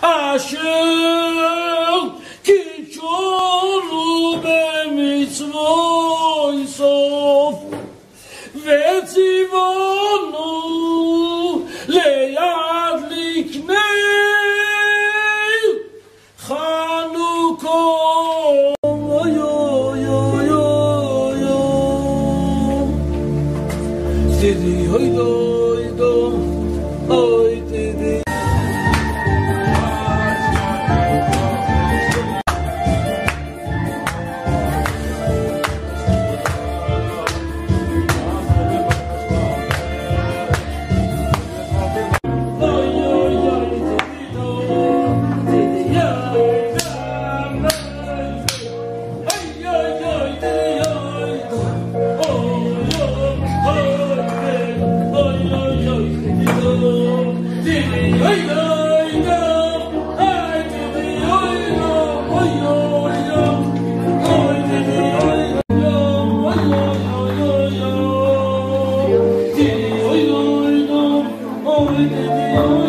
אשר קיצ'ונו במצווי סוף וציוונו ליד לקנה חנוכו אוי אוי אוי אוי אוי דידי אוי דוי with every